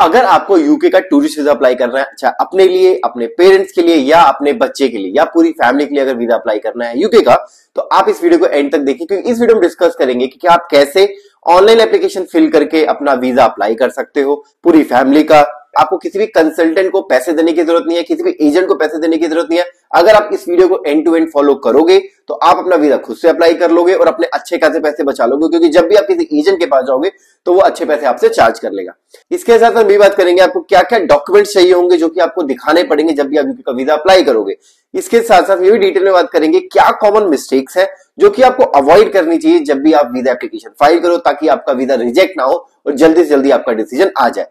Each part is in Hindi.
अगर आपको यूके का टूरिस्ट वीज़ा अप्लाई करना है अच्छा अपने लिए, अपने पेरेंट्स के लिए, या अपने बच्चे के लिए, या पूरी फैमिली के लिए अगर वीज़ा अप्लाई करना है यूके का तो आप इस वीडियो को एंड तक देखिए, क्योंकि इस वीडियो में डिस्कस करेंगे कि आप कैसे ऑनलाइन एप्लीकेशन फिल करके अपना वीज़ा अप्लाई कर सकते हो, पूरी फैमिली का आपको किसी भी कंसल्टेंट को पैसे देने की ज़रूरत नहीं है, किसी भी एजेंट को पैसे देने की ज़रूरत नहीं है। अगर आप इस वीडियो को एंड टू एंड फॉलो करोगे तो आप अपना वीज़ा खुद से अप्लाई कर लोगे और अपने अच्छे खासे पैसे बचा लोगे, क्योंकि जब भी आप किसी एजेंट के पास जाओगे तो वो अच्छे पैसे आपसे चार्ज कर लेगा। इसके साथ हम भी बात करेंगे, आपको क्या क्या डॉक्यूमेंट्स चाहिए होंगे जो कि आपको दिखाने पड़ेंगे जब भी आप यूपी का वीज़ा अप्लाई करोगे। इसके साथ साथ ये भी डिटेल में बात करेंगे, क्या कॉमन मिस्टेक्स है जो कि आपको अवॉइड करनी चाहिए जब भी आप वीज़ा एप्लीकेशन फ़ाइल करो, ताकि आपका वीज़ा रिजेक्ट ना हो और जल्दी से जल्दी आपका डिसीज़न आ जाए।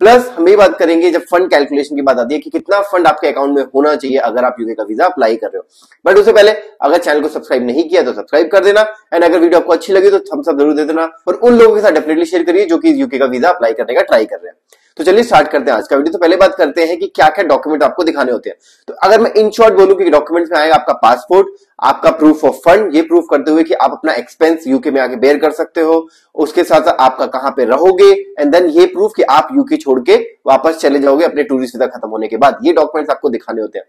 प्लस हम ये बात करेंगे, जब फंड कैलकुलेशन की बात आती है कि कितना फंड आपके अकाउंट में होना चाहिए अगर आप यूके का वीज़ा अप्लाई कर रहे हो। बट उससे पहले, अगर चैनल को सब्सक्राइब नहीं किया तो सब्सक्राइब कर देना। एंड अगर वीडियो आपको अच्छी लगी तो थम्स अप ज़रूर दे देना। और उन लोगों के साथ डेफिनेटली शेयर करिए जो कि यूके का वीज़ा अप्लाई करने का ट्राई कर रहे हैं। तो चलिए स्टार्ट करते हैं आज का वीडियो तो पहले बात करते हैं कि क्या क्या डॉक्यूमेंट आपको दिखाने होते हैं। तो अगर मैं इन शॉर्ट बोलूँ की डॉक्यूमेंट्स में आएगा आपका पासपोर्ट आपका प्रूफ ऑफ़ फंड ये प्रूफ करते हुए कि आप अपना एक्सपेंस यूके में आके बेयर कर सकते हो, उसके साथ साथ आपका कहाँ पे रहोगे एंड देन ये प्रूफ कि आप यूके छोड़ के वापस चले जाओगे अपने टूरिस्ट वीज़ा खत्म होने के बाद। ये डॉक्यूमेंट्स आपको दिखाने होते हैं।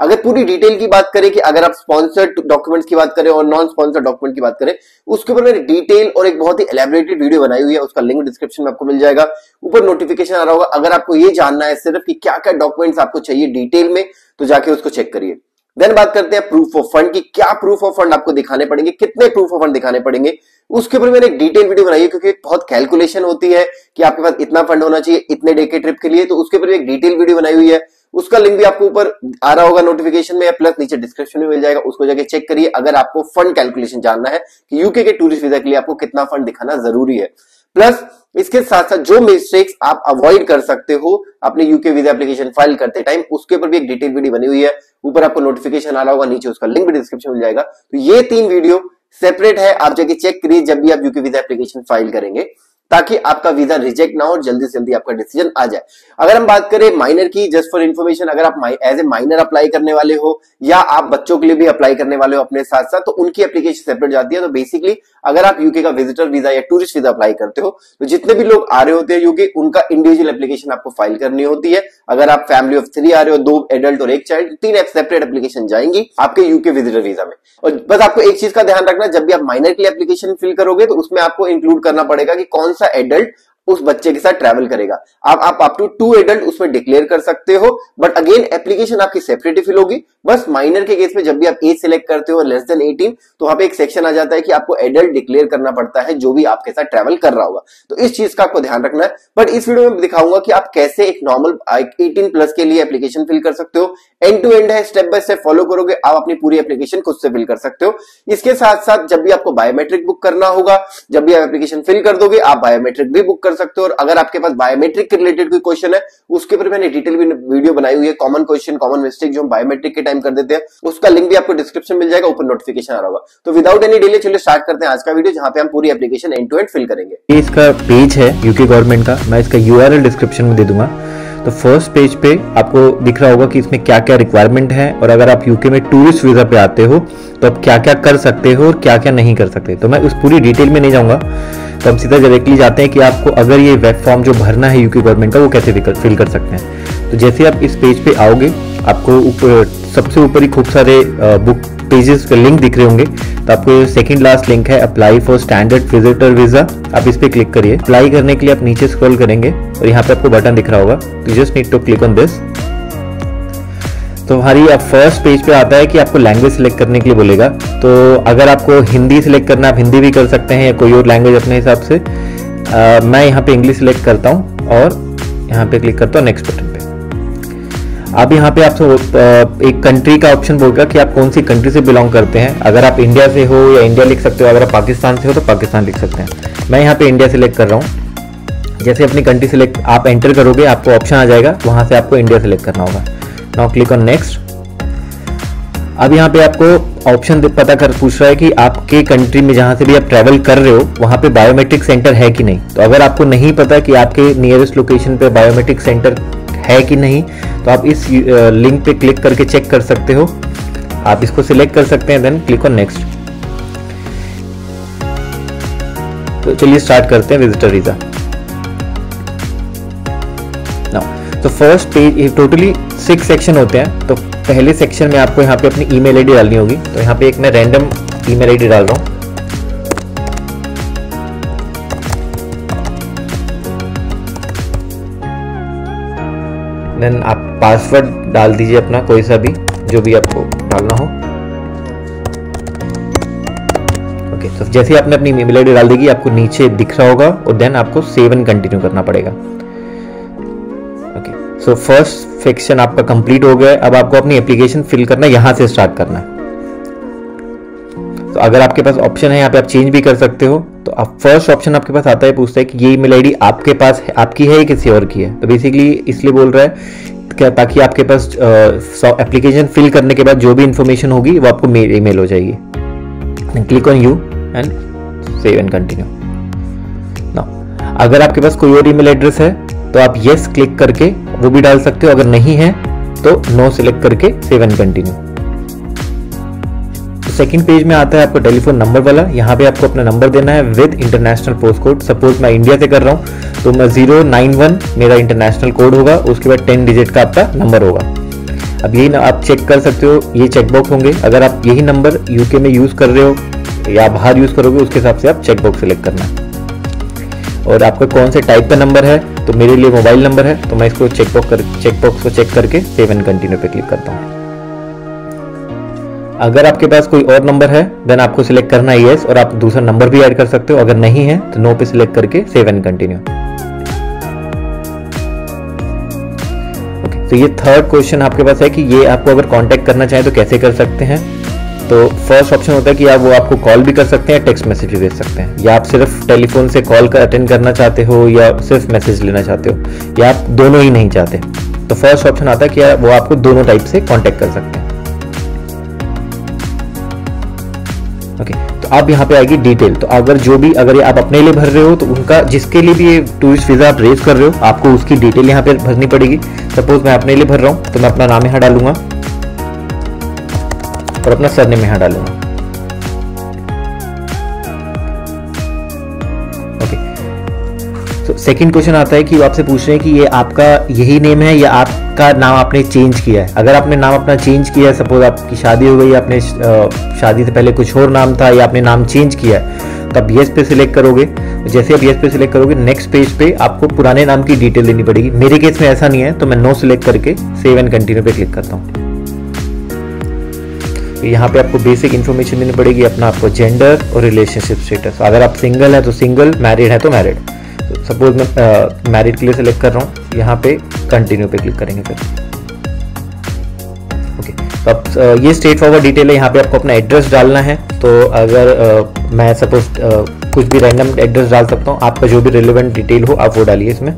अगर पूरी डिटेल की बात करें कि अगर आप स्पॉन्सर्ड डॉक्यूमेंट्स की बात करें और नॉन स्पॉन्सर्ड डॉक्यूमेंट की बात करें, उसके ऊपर मैंने डिटेल और एक बहुत ही एलेबरेटेड वीडियो बनाई हुई है, उसका लिंक डिस्क्रिप्शन में आपको मिल जाएगा। ऊपर नोटिफिकेशन आ रहा होगा, अगर आपको ये जानना है सिर्फ़ कि क्या क्या डॉक्यूमेंट्स आपको चाहिए डिटेल में तो जाके उसको चेक करिए। देन बात करते हैं प्रूफ ऑफ़ फंड की, क्या प्रूफ ऑफ़ फंड आपको दिखाने पड़ेंगे, कितने प्रूफ ऑफ़ फंड दिखाने पड़ेंगे, उसके ऊपर मैंने एक डिटेल वीडियो बनाई है, क्योंकि बहुत कैलकुलेशन होती है कि आपके पास इतना फंड होना चाहिए इतने डे के ट्रिप के लिए तो उसके ऊपर एक डिटेल वीडियो बनाई हुई है। उसका लिंक भी आपको ऊपर आ रहा होगा नोटिफिकेशन में, या प्लस नीचे डिस्क्रिप्शन में मिल जाएगा। उसको जाके चेक करिए। अगर आपको फंड कैलकुलेशन जानना है कि यूके के टूरिस्ट वीज़ा के लिए आपको कितना फंड दिखाना ज़रूरी है। प्लस इसके साथ साथ जो मिस्टेक्स आप अवॉइड कर सकते हो, अपने यूके वीज़ा एप्लीकेशन फ़ाइल करते टाइम उसके ऊपर भी एक डिटेल वीडियो बनी हुई है। ऊपर आपको नोटिफिकेशन आ रहा होगा, नीचे उसका लिंक भी डिस्क्रिप्शन मिल जाएगा। तो ये तीन वीडियो सेपरेट है, आप जाके चेक करिए जब भी आप यूके वीज़ा एप्लीकेशन फ़ाइल करेंगे। ताकि आपका वीज़ा रिजेक्ट ना हो जल्दी से जल्दी आपका डिसीज़न आ जाए। अगर हम बात करें माइनर की जस्ट फॉर इन्फॉर्मेशन अगर आप एज ए माइनर अप्लाई करने वाले हो, या आप बच्चों के लिए भी अप्लाई करने वाले हो अपने साथ साथ तो उनकी एप्लीकेशन सेपरेट जाती है। तो बेसिकली अगर आप यूके का विजिटर वीज़ा या टूरिस्ट वीज़ा अप्लाई करते हो तो जितने भी लोग आ रहे होते हैं यूके उनका इंडिविजुअल एप्लीकेशन आपको फ़ाइल करनी होती है। अगर आप फैमिली ऑफ़ थ्री आ रहे हो, दो एडल्ट और एक चाइल्ड तीन सेपरेट एप्लीकेशन जाएँगी आपके यूके विजिटर वीज़ा में। और बस आपको एक चीज़ का ध्यान रखना जब भी आप माइनर के लिए एप्लीकेशन फिल करोगे तो उसमें आपको इंक्लूड करना पड़ेगा कि कौन सा एडल्ट उस बच्चे के साथ ट्रैवल करेगा। आप आप अप टू टू एडल्ट उसमें डिक्लेयर कर सकते हो बट अगेन एप्लीकेशन आपकी सेपरेट फिल होगी। बस माइनर के केस में जब भी आप एज सिलेक्ट करते हो लेस देन 18 तो वहाँ पे एक सेक्शन आ जाता है कि आपको एडल्ट डिक्लेयर करना पड़ता है, जो भी आपके साथ ट्रैवल कर रहा होगा। तो इस चीज़ का आपको ध्यान रखना है। बट इस वीडियो में दिखाऊँगा कि आप कैसे एक नॉर्मल एटीन प्लस के लिए एप्लीकेशन फिल कर सकते हो। एंड टू एंड है स्टेप बाय स्टेप फॉलो करोगे, आप अपनी पूरी एप्लीकेशन खुद से फिल कर सकते हो। इसके साथ साथ जब भी आपको बायोमेट्रिक बुक करना होगा, जब भी आप एप्लीकेशन फिल कर दोगे, आप बायोमेट्रिक भी बुक कर सकते हो। और अगर आपके पास बायोमेट्रिक के रिलेटेड कोई क्वेश्चन है, उसके ऊपर मैंने डिटेल भी वीडियो बनाई हुई है कॉमन क्वेश्चन कॉमन मिस्टेक जो हम बायोमेट्रिक के टाइम कर देते हैं, उसका लिंक भी आपको डिस्क्रिप्शन मिल जाएगा ऊपर नोटिफिकेशन आ रहा होगा। तो विदाउट एनी डिले चलिए स्टार्ट करते हैं आज का वीडियो जहाँ पे हम पूरी application end to end fill करेंगे इसका पेज है यूके गवर्नमेंट का। मैं इसका यूआरएल डिस्क्रिप्शन में दे दूँगा। तो फ़र्स्ट पेज पे आपको दिख रहा होगा कि इसमें क्या क्या रिक्वायरमेंट है, और अगर आप यूके में टूरिस्ट वीज़ा पे आते हो तो आप क्या क्या कर सकते हो और क्या क्या नहीं कर सकते। तो मैं उस पूरी डिटेल में नहीं जाऊँगा। तो हम सीधा डायरेक्टली जाते हैं कि आपको अगर ये वेब फॉर्म जो भरना है यूके गवर्नमेंट का, वो कैसे फिल कर सकते हैं? तो जैसे आप इस पेज पे आओगे, आपको सबसे ऊपर ही खूब सारे बुक पेजेस के लिंक दिख रहे होंगे। तो आपको सेकंड लास्ट लिंक है apply for standard visitor visa आप इस पे क्लिक करिए। अप्लाई करने के लिए आप नीचे स्क्रॉल करेंगे और यहाँ पे आपको बटन दिख रहा होगा। You just need to click on this तो हमारी अब फ़र्स्ट पेज पे आता है कि आपको लैंग्वेज सेलेक्ट करने के लिए बोलेगा। तो अगर आपको हिंदी सेलेक्ट करना है आप हिंदी भी कर सकते हैं या कोई और लैंग्वेज अपने हिसाब से आ, मैं यहाँ पे इंग्लिश सेलेक्ट करता हूँ और यहाँ पे क्लिक करता हूँ नेक्स्ट बटन पे। अब यहाँ पे आपसे एक कंट्री का ऑप्शन बोलेगा कि आप कौन सी कंट्री से बिलोंग करते हैं। अगर आप इंडिया से हो या इंडिया लिख सकते हो अगर आप पाकिस्तान से हो तो पाकिस्तान लिख सकते हैं। मैं यहाँ पे इंडिया सेलेक्ट कर रहा हूँ। जैसे अपनी कंट्री सेलेक्ट आप एंटर करोगे आपको ऑप्शन आ जाएगा वहाँ से आपको इंडिया सेलेक्ट करना होगा। Now click on next. अब यहाँ पे आपको ऑप्शन पता कर पूछ रहा है कि आपके कंट्री में जहाँ से भी आप ट्रैवल कर रहे हो, वहाँ पे बायोमेट्रिक सेंटर है कि नहीं? तो अगर आपको नहीं पता कि आपके नियरेस्ट लोकेशन पे बायोमेट्रिक सेंटर है कि नहीं तो आप इस लिंक पे क्लिक करके चेक कर सकते हो। आप इसको सिलेक्ट कर सकते हैं देन क्लिक ऑन नेक्स्ट तो चलिए स्टार्ट करते हैं विजिटर वीज़ा तो first page totally six section होते हैं तो पहले सेक्शन में आपको यहाँ पे अपनी ईमेल आईडी डालनी होगी। तो यहाँ पे एक मैं रैंडम ईमेल आईडी डाल रहा हूँ। देन आप पासवर्ड डाल दीजिए अपना कोई सा भी जो भी आपको डालना हो। ओके okay, तो जैसे आपने अपनी ईमेल आईडी डाल देगी आपको नीचे दिख रहा होगा और देन आपको सेव एंड कंटिन्यू करना पड़ेगा। सो फ़र्स्ट सेक्शन आपका कंप्लीट हो गया अब आपको अपनी एप्लीकेशन फिल करना यहाँ से स्टार्ट करना है। तो अगर आपके पास ऑप्शन है, यहाँ पे आप चेंज भी कर सकते हो। तो आप फ़र्स्ट ऑप्शन आपके पास आता है, पूछता है कि ये ईमेल आईडी आपके पास है, आपकी है या किसी और की है? तो बेसिकली इसलिए बोल रहा है क्या ताकि आपके पास एप्लीकेशन फिल करने के बाद जो भी इंफॉर्मेशन होगी, वो आपको मेल ईमेल हो जाएगी। Click on you and save and continue अगर आपके पास कोई और ईमेल एड्रेस है तो आप यस क्लिक करके वो भी डाल सकते हो। अगर नहीं है तो नो सिलेक्ट करके save and continue second page में आता है आपको टेलीफोन नंबर वाला। यहाँ पे आपको अपना नंबर देना है with international post code suppose मैं इंडिया से कर रहा हूँ तो मैं ज़ीरो नाइन वन मेरा इंटरनेशनल कोड होगा। उसके बाद टेन डिजिट का आपका नंबर होगा। अब यही आप चेक कर सकते हो। ये चेकबॉक्स होंगे। अगर आप यही नंबर यूके में यूज़ कर रहे हो, या बाहर यूज़ करोगे, उसके हिसाब से आप चेकबॉक्स सिलेक्ट करना। और आपका कौन से टाइप का नंबर है? तो मेरे लिए मोबाइल नंबर है तो मैं इसको चेकबॉक्स कर चेकबॉक्स को चेक करके सेव एंड कंटिन्यू पे क्लिक करता हूँ। अगर आपके पास कोई और नंबर है देन आपको सिलेक्ट करना है यस और आप दूसरा नंबर भी ऐड कर सकते हो। अगर नहीं है तो नो पे सिलेक्ट करके सेव एंड कंटिन्यू तो ये थर्ड क्वेश्चन आपके पास है कि ये आपको अगर कांटेक्ट करना चाहे तो कैसे कर सकते हैं? तो फ़र्स्ट ऑप्शन होता है कि आप वो आपको कॉल भी कर सकते हैं टेक्स्ट मैसेज भी भेज सकते हैं। या आप सिर्फ़ टेलीफोन से कॉल कर अटेंड करना चाहते हो या सिर्फ़ मैसेज लेना चाहते हो, या आप दोनों ही नहीं चाहते। तो फ़र्स्ट ऑप्शन आता है कि वो आपको दोनों टाइप से कॉन्टेक्ट कर सकते हैं। ओके तो अब यहाँ पे आएगी डिटेल तो अगर जो भी अगर आप अपने लिए भर रहे हो तो उनका जिसके लिए भी ये टूरिस्ट वीज़ा आप रेज कर रहे हो, आपको उसकी डिटेल यहाँ पे भरनी पड़ेगी। सपोज़ मैं अपने लिए भर रहा हूँ तो मैं अपना नाम यहाँ डालूँगा। और अपना सरनेम यहाँ डालूँगा। सेकंड क्वेश्चन आता है कि आपसे पूछ रहे हैं कि ये आपका यही नेम है या आपका नाम आपने चेंज किया है? अगर आपने नाम अपना चेंज किया है सपोज़ आपकी शादी हो गई, आपने शादी से पहले कुछ और नाम था या आपने नाम चेंज किया है तो आप येस पे सिलेक्ट करोगे। जैसे आप येस पे सिलेक्ट करोगे नेक्स्ट पेज पे आपको पुराने नाम की डिटेल देनी पड़ेगी। मेरे केस में ऐसा नहीं है तो मैं नो सिलेक्ट करके सेव एंड कंटिन्यू पे क्लिक करता हूँ। यहाँ पे आपको बेसिक इन्फॉर्मेशन देनी पड़ेगी अपना आपको जेंडर और रिलेशनशिप स्टेटस अगर आप सिंगल है तो सिंगल मैरिड है तो मैरिड सपोज़ मैं मैरिड के लिए सेलेक्ट कर रहा हूँ यहाँ पे कंटिन्यू पे क्लिक करेंगे फिर. ओके तो अब ये स्ट्रेट फॉरवर्ड डिटेल है यहाँ पे आपको अपना एड्रेस डालना है. तो अगर आ, मैं सपोज़ कुछ भी रैंडम एड्रेस डाल सकता हूँ आपका जो भी रिलेवेंट डिटेल हो आप वो डालिए इसमें.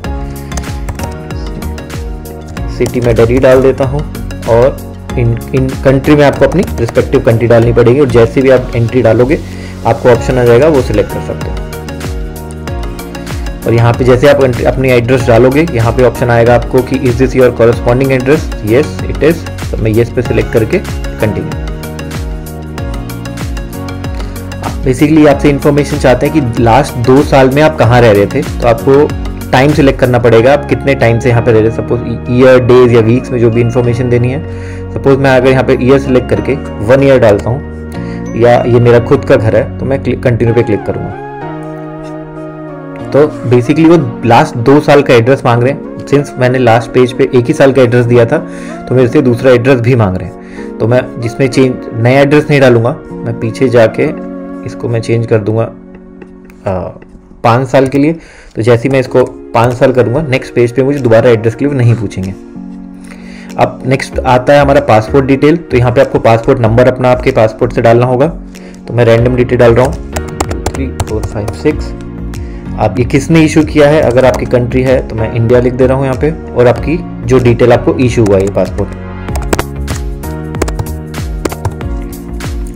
सिटी में डेली डाल देता हूँ और इन इन कंट्री में आपको अपनी रिस्पेक्टिव कंट्री डालनी पड़ेगी और जैसे भी आप एंट्री डालोगे, आपको ऑप्शन आ जाएगा, वो सिलेक्ट कर सकते हो। और यहाँ पे जैसे आप अपनी एड्रेस डालोगे, यहाँ पे ऑप्शन आएगा आपको कि is this your corresponding address yes it is तो मैं येस पे सिलेक्ट करके कंटिन्यू बेसिकली आपसे इन्फॉर्मेशन चाहते हैं कि लास्ट दो साल में आप कहाँ रह रहे थे तो आपको टाइम सिलेक्ट करना पड़ेगा। आप कितने टाइम से यहाँ पे रह रहे सपोज़ ईयर डेज़ या वीक्स में जो भी इन्फॉर्मेशन देनी है सपोज़ मैं अगर यहाँ पे ईयर सेलेक्ट करके वन ईयर डालता हूँ, या ये मेरा खुद का घर है तो मैं कंटिन्यू पे क्लिक करूँगा। तो बेसिकली वो लास्ट दो साल का एड्रेस मांग रहे हैं। सिंस मैंने लास्ट पेज पे एक ही साल का एड्रेस दिया था तो मेरे से दूसरा एड्रेस भी मांग रहे हैं। तो मैं जिसमें चेंज नया एड्रेस नहीं डालूँगा, मैं पीछे जाके इसको मैं चेंज कर दूँगा पाँच साल के लिए। तो जैसे ही मैं इसको पाँच साल करूँगा नेक्स्ट पेज पे मुझे दोबारा एड्रेस के लिए नहीं पूछेंगे। अब नेक्स्ट आता है हमारा पासपोर्ट डिटेल तो यहाँ पे आपको पासपोर्ट नंबर अपना आपके पासपोर्ट से डालना होगा। तो मैं रैंडम डिटेल डाल रहा हूँ। थ्री फोर फाइव सिक्स आप ये किसने इशू किया है? अगर आपकी कंट्री है तो मैं इंडिया लिख दे रहा हूँ यहाँ पे। और आपकी जो डिटेल आपको इशू हुआ है ये पासपोर्ट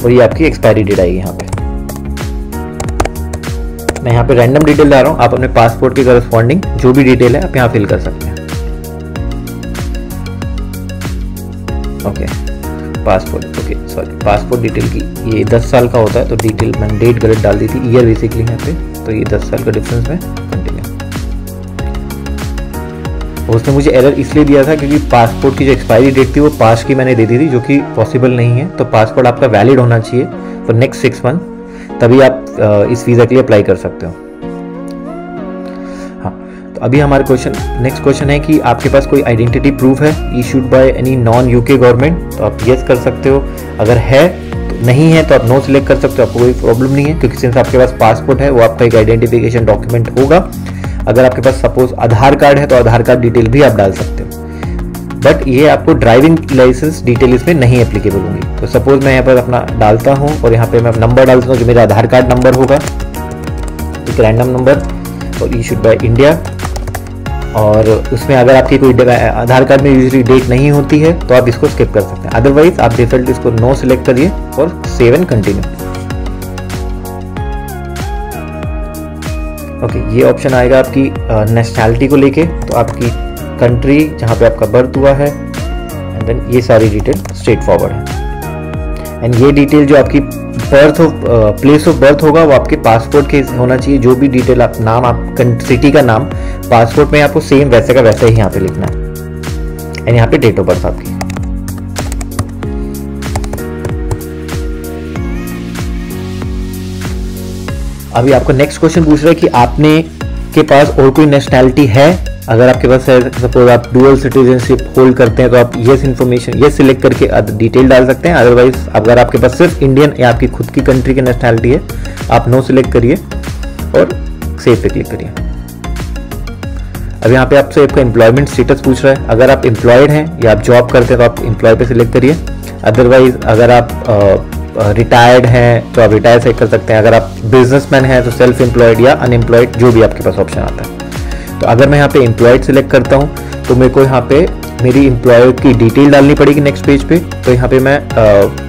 और ये आपकी एक्सपायरी डेट आएगी यहाँ पे। मैं यहाँ पे रैंडम डिटेल डाल रहा हूँ। आप अपने पासपोर्ट के करस्पॉन्डिंग जो भी डिटेल है, आप यहाँ फिल कर सकते हैं। Okay. Passport, okay sorry passport detail की ये 10 साल का होता है तो डिटेल मैंने डेट गलत डाल दी थी ईयर बेसिकली यहाँ पे तो ये 10 साल का डिफरेंस में कंटिन्यू उसने मुझे एरर इसलिए दिया था क्योंकि पासपोर्ट की जो एक्सपायरी डेट थी वो पास की मैंने दे दी थी, जो कि पॉसिबल नहीं है तो पासपोर्ट आपका वैलिड होना चाहिए फॉर नेक्स्ट सिक्स मंथ तभी आप इस वीज़ा के लिए अप्लाई कर सकते हाँ। तो अभी हमारे क्वेश्चन नेक्स्ट क्वेश्चन है कि आपके पास कोई आइडेंटिटी प्रूफ है issued by any non UK government तो आप यस कर सकते हो। अगर है तो नहीं है तो आप नो सिलेक्ट कर सकते हो, आपको कोई प्रॉब्लम नहीं है, क्योंकि सिंस आपके पास पासपोर्ट है, वो आपका एक आइडेंटिफिकेशन डॉक्यूमेंट होगा। अगर आपके पास सपोज़ आधार कार्ड है तो आधार कार्ड डिटेल भी आप डाल सकते हो। बट ये आपको ड्राइविंग लाइसेंस डिटेल इसमें नहीं एप्लीकेबल होंगी। तो सपोज़ मैं यहाँ पर अपना डालता हूँ, और यहाँ पे मैं नंबर डालता हूँ, जो मेरा आधार कार्ड नंबर होगा, एक रैंडम नंबर और ई इशूड बाय इंडिया और उसमें अगर आपकी कोई आधार कार्ड में यूजली डेट नहीं होती है तो आप इसको स्किप कर सकते हैं। अदरवाइज़ आप डिफ़ॉल्ट इसको नो सिलेक्ट करिए और सेव एंड कंटिन्यू ओके ये ऑप्शन आएगा आपकी नेशनैलिटी को लेके। तो आपकी कंट्री जहाँ पे आपका बर्थ हुआ है एंड देन ये सारी डिटेल स्ट्रेट फॉरवर्ड है। एंड ये डिटेल जो आपकी birth of place of birth होगा, वो आपके पासपोर्ट के होना चाहिए। जो भी डिटेल आप, नाम, आप सिटी का नाम पासपोर्ट में आपको सेम वैसे का वैसे ही यहाँ पे लिखना है। एंड यहाँ पे डेट ऑफ़ बर्थ आपकी। अभी आपको नेक्स्ट क्वेश्चन पूछ रहा है कि आपने के पास और कोई नेशनैलिटी है? अगर आपके पास है सपोज़ आप डुअल सिटीजनशिप होल्ड करते हैं तो आप यस इन्फॉर्मेशन यस सिलेक्ट करके डिटेल डाल सकते हैं। अदरवाइज़ अगर आपके पास सिर्फ़ इंडियन या आपकी खुद की कंट्री की नेशनैलिटी है, आप नो सिलेक्ट करिए और सेव पे क्लिक करिए। अब यहाँ पे आपसे आपका एम्प्लॉयमेंट स्टेटस पूछ रहा है। अगर आप एम्प्लॉयड हैं या आप जॉब करते हैं तो आप एम्प्लॉय पे सिलेक्ट करिए। अदरवाइज़ अगर आप रिटायर्ड हैं तो आप रिटायर से कर सकते हैं। अगर आप बिजनेसमैन हैं तो सेल्फ एम्प्लॉयड या अनएम्प्लॉयड जो भी आपके पास ऑप्शन आता है। तो अगर मैं यहाँ पे एम्प्लॉयड सिलेक्ट करता हूँ तो मेरे को यहाँ पे मेरी एम्प्लॉयर की डिटेल डालनी पड़ेगी नेक्स्ट पेज पे। तो यहाँ पे मैं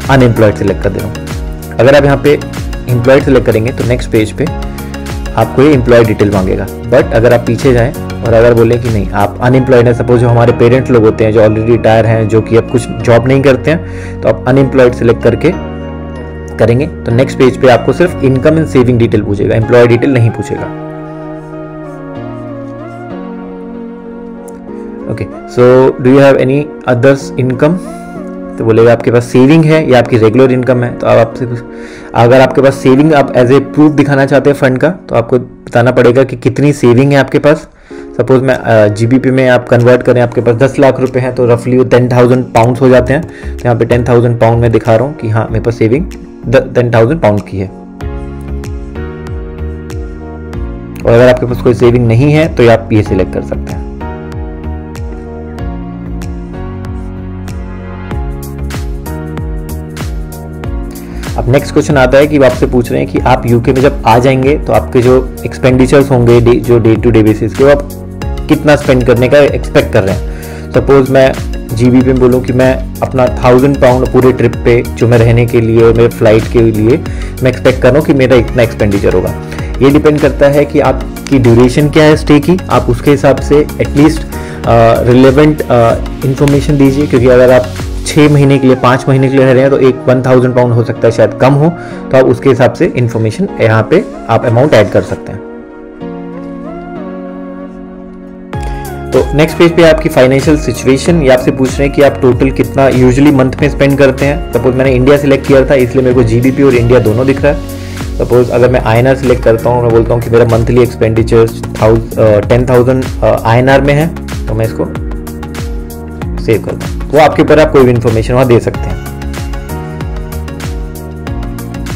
अनएम्प्लॉयड सिलेक्ट कर दे रहा हूँ। अगर आप यहाँ पे एम्प्लॉयड सिलेक्ट करेंगे तो नेक्स्ट पेज पे आपको ये एम्प्लॉय डिटेल मांगेगा। बट अगर आप पीछे जाएँ और अगर बोले कि नहीं, आप अनएम्प्लॉयड हैं सपोज़ जो हमारे पेरेंट्स लोग होते हैं, जो ऑलरेडी रिटायर हैं, जो कि अब कुछ जॉब नहीं करते हैं तो आप अनएम्प्लॉयड सिलेक्ट करके करेंगे। तो नेक्स्ट पेज पे आपको सिर्फ़ इनकम एंड सेविंग डिटेल पूछेगा। एम्प्लॉय डिटेल नहीं पूछेगा। Okay so do you have any others income तो बोलेगा, आपके पास सेविंग है या आपकी रेगुलर इनकम है? तो आप आपसे अगर आपके पास सेविंग आप एज ए प्रूफ दिखाना चाहते हैं फंड का तो आपको बताना पड़ेगा कि कितनी सेविंग है आपके पास। सपोज़ मैं जीबीपी में आप कन्वर्ट करें, आपके पास दस लाख रुपए हैं तो रफली वो टेन थाउज़ेंड पाउंड हो जाते हैं। तो यहाँ पे टेन थाउज़ेंड पाउंड में दिखा रहा हूँ कि हाँ मेरे पास सेविंग टेन थाउज़ेंड पाउंड की है। और अगर आपके पास कोई सेविंग नहीं है तो आप ये सिलेक्ट कर सकते हैं। अब नेक्स्ट क्वेश्चन आता है कि आपसे पूछ रहे हैं कि आप यूके में जब आ जाएँगे तो आपके जो एक्सपेंडिचर्स होंगे जो डे टू डे बेसिस के, वो आप कितना स्पेंड करने का एक्सपेक्ट कर रहे हैं? सपोज़ मैं जी बी पे बोलूँ कि मैं अपना थाउज़ेंड पाउंड पूरे ट्रिप पे, जो मैं रहने के लिए और मेरे फ़्लाइट के लिए, मैं एक्सपेक्ट कर रहा हूँ कि मेरा इतना एक्सपेंडिचर होगा। ये डिपेंड करता है कि आपकी ड्यूरेशन क्या है स्टे की। आप उसके हिसाब से एटलीस्ट रिलेवेंट इंफॉर्मेशन दीजिए, क्योंकि अगर आप छः महीने के लिए, पाँच महीने के लिए रह रहे हैं तो एक वन थाउज़ेंड पाउंड हो सकता है, शायद कम हो। तो आप उसके हिसाब से इन्फॉर्मेशन यहाँ पे आप अमाउंट ऐड कर सकते हैं। तो नेक्स्ट पेज पे आपकी फाइनेंशियल सिचुएशन ये आपसे पूछ रहे हैं कि आप टोटल कितना यूजुअली मंथ में स्पेंड करते हैं। सपोज़ मैंने इंडिया सिलेक्ट किया था, इसलिए मेरे को जीडीपी और इंडिया दोनों दिख रहा है। सपोज़ अगर मैं आई सिलेक्ट करता हूँ, मैं बोलता हूँ कि मेरा मंथली एक्सपेंडिचर्स टेन थाउज़ेंड आई में है तो मैं इसको सेव करता हूँ तो आपके ऊपर आप कोई भी इन्फॉर्मेशन वहाँ दे सकते हैं।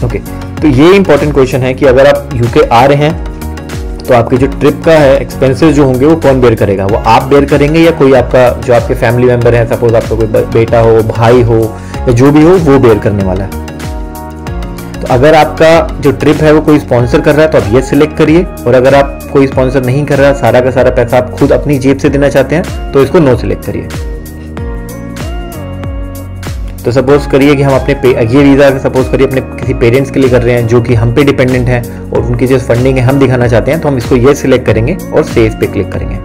ओके तो ये इंपॉर्टेंट क्वेश्चन है कि अगर आप यूके आ रहे हैं तो आपके जो ट्रिप का है एक्सपेंसेस जो होंगे, वो कौन बेयर करेगा? वो आप बेयर करेंगे या कोई आपका, जो आपके फैमिली मेंबर है सपोज़ आपका कोई बेटा हो, भाई हो, या जो भी हो, वो बेयर करने वाला है। तो अगर आपका जो ट्रिप है, वो कोई स्पॉन्सर कर रहा है तो आप ये सिलेक्ट करिए। और अगर आप कोई स्पॉन्सर नहीं कर रहा, सारा का सारा पैसा आप खुद अपनी जेब से देना चाहते हैं तो इसको नो सिलेक्ट करिए। तो सपोज़ करिए कि हम अपने ये वीज़ा सपोज़ करिए अपने किसी पेरेंट्स के लिए कर रहे हैं, जो कि हम पे डिपेंडेंट हैं और उनकी जो फंडिंग है हम दिखाना चाहते हैं तो हम इसको ये सिलेक्ट करेंगे और सेव पे क्लिक करेंगे।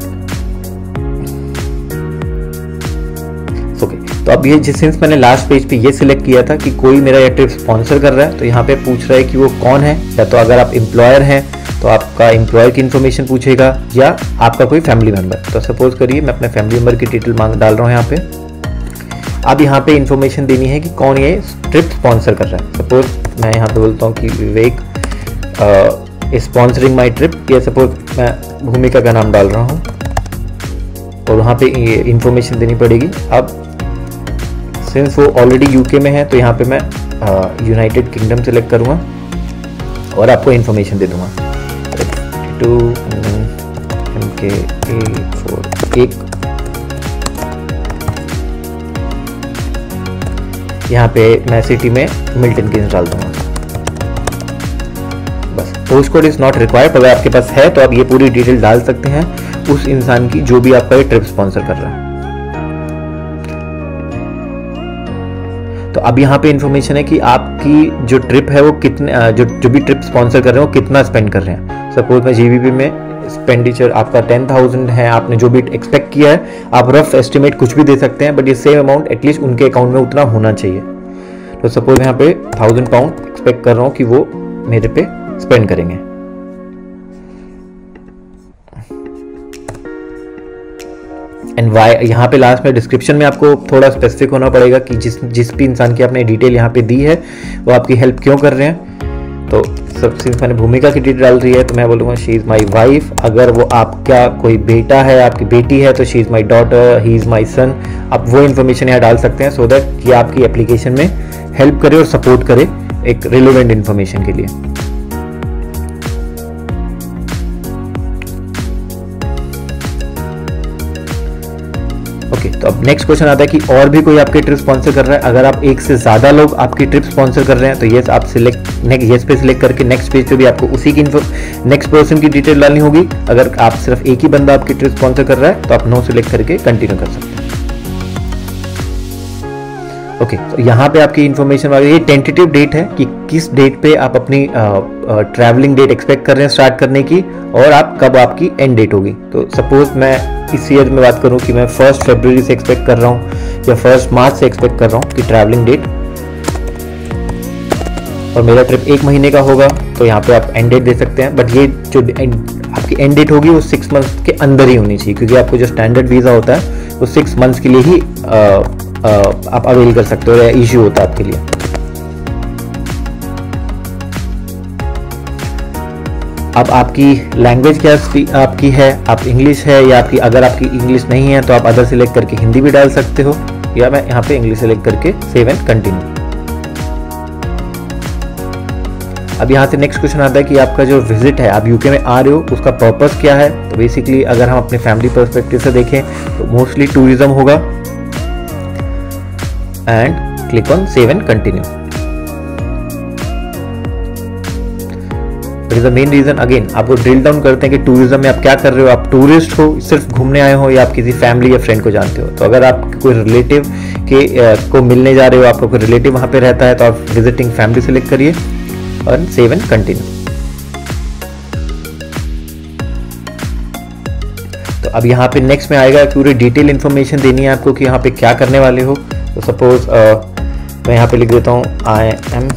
ओके तो अब ये सिंस मैंने लास्ट पेज पे ये सिलेक्ट किया था कि कोई मेरा ये ट्रिप स्पॉन्सर कर रहा है तो यहाँ पे पूछ रहा है कि वो कौन है? या तो अगर आप एम्प्लॉयर हैं तो आपका एम्प्लॉयर की इन्फॉर्मेशन पूछेगा, या आपका कोई फैमिली मेंबर तो सपोज़ करिए मैं अपने फैमिली मेंबर की डिटेल मांग, डाल रहा हूँ यहाँ पे। अब यहाँ पे इन्फॉर्मेशन देनी है कि कौन ये ट्रिप स्पॉन्सर कर रहा है। सपोज़ मैं यहाँ पे बोलता हूँ कि विवेक स्पॉन्सरिंग माई ट्रिप या सपोज़ मैं भूमिका का नाम डाल रहा हूँ, और वहाँ पे इंफॉर्मेशन देनी पड़ेगी। अब सिंस वो ऑलरेडी यूके में है तो यहाँ पे मैं यूनाइटेड किंगडम सेलेक्ट करूँगा, और आपको इन्फॉर्मेशन दे दूँगा। टू एम के ए फोर एक। यहाँ पे मैं सिटी में मिल्टन की डाल दूँगा। बस post code is not required अगर आपके पास है तो आप ये पूरी डिटेल डाल सकते हैं उस इंसान की जो भी आपका ये ट्रिप स्पॉन्सर कर रहा है। तो अब यहाँ पे इंफॉर्मेशन है कि आपकी जो ट्रिप है, वो कितने, जो जो भी ट्रिप स्पॉन्सर कर रहे हैं, वो कितना स्पेंड कर रहे हैं। सपोज़ मैं जीबीपी में एक्सपेंडिचर आपका टेन थाउज़ेंड है, आपने जो भी एक्सपेक्ट किया है, आप रफ एस्टिमेट कुछ भी दे सकते हैं बट ये सेम अमाउंट एटलीस्ट उनके अकाउंट में उतना होना चाहिए। तो सपोज़ यहाँ पे थाउज़ेंड पाउंड एक्सपेक्ट कर रहा हूँ कि वो मेरे पे स्पेंड करेंगे। एंड वाई यहाँ पे लास्ट में डिस्क्रिप्शन में आपको थोड़ा स्पेसिफिक होना पड़ेगा कि जिस जिस भी इंसान की आपने डिटेल यहाँ पे दी है, वो आपकी हेल्प क्यों कर रहे हैं। तो सब सिंस मैंने भूमिका की डिटेल डाल रही है तो मैं बोलूँगा शी इज़ माई वाइफ अगर वो आपका कोई बेटा है, आपकी बेटी है तो she is my daughter he is my son आप वो इन्फॉर्मेशन यहाँ डाल सकते हैं सो so दैट ये आपकी एप्लीकेशन में हेल्प करे और सपोर्ट करे एक रिलेवेंट इन्फॉर्मेशन के लिए। अब नेक्स्ट क्वेश्चन आता है कि और भी कोई आपकी ट्रिप स्पॉन्सर कर रहा है? अगर आप एक से ज़्यादा लोग आपकी ट्रिप स्पॉन्सर कर रहे हैं तो येस आप सिलेक्ट येस पे सिलेक्ट करके नेक्स्ट पेज पे भी आपको उसी की नेक्स्ट पर्सन की डिटेल डालनी होगी। अगर आप सिर्फ़ एक ही बंदा आपकी ट्रिप स्पॉन्सर कर रहा है तो आप नो सिलेक्ट करके कंटिन्यू कर सकते हैं। ओके तो यहाँ पे आपकी इन्फॉर्मेशन वाली ये टेंटेटिव डेट है कि किस डेट पे आप अपनी ट्रैवलिंग डेट एक्सपेक्ट कर रहे हैं स्टार्ट करने की और आप कब आपकी एंड डेट होगी। तो सपोज़ मैं इस ईयर में बात करूँ कि मैं फ़र्स्ट फेब्रवरी से एक्सपेक्ट कर रहा हूँ या फ़र्स्ट मार्च से एक्सपेक्ट कर रहा हूँ कि ट्रैवलिंग डेट और मेरा ट्रिप एक महीने का होगा तो यहाँ पे आप एंड डेट दे सकते हैं। बट ये जो आपकी एंड डेट होगी वो सिक्स मंथ के अंदर ही होनी चाहिए क्योंकि आपको जो स्टैंडर्ड वीज़ा होता है वो सिक्स मंथ्स के लिए ही आ, आप अवेल कर सकते हो या इश्यू होता है आपके लिए। अब आपकी लैंग्वेज क्या आपकी है, आप इंग्लिश है, या आपकी, अगर आपकी इंग्लिश नहीं है तो आप अदर सेलेक्ट करके हिंदी भी डाल सकते हो, या मैं यहाँ पे इंग्लिश सेलेक्ट करके सेव एंड कंटिन्यू अब यहाँ से नेक्स्ट क्वेश्चन आता है कि आपका जो विज़िट है, आप यूके में आ रहे हो, उसका पर्पस क्या है? तो बेसिकली अगर हम अपने फैमिली परस्पेक्टिव से देखें तो मोस्टली टूरिज़्म होगा। And click on save and continue. Is the main reason again आपको ड्रिल डाउन करते हैं कि टूरिज़्म में आप क्या कर रहे हो? आप टूरिस्ट हो, सिर्फ़ घूमने आए हो या आप किसी फैमिली या फ्रेंड को जानते हो? तो अगर आप कोई रिलेटिव के को मिलने जा रहे हो, आपका कोई रिलेटिव वहाँ पे रहता है तो आप विजिटिंग फैमिली सेलेक्ट करिए और सेव एंड कंटिन्यू तो अब यहाँ पे नेक्स्ट में आएगा पूरी डिटेल इन्फॉर्मेशन देनी है आपको कि यहाँ पे क्या करने वाले हो। तो सपोज़ uh, मैं यहाँ पे लिख देता हूँ आई एम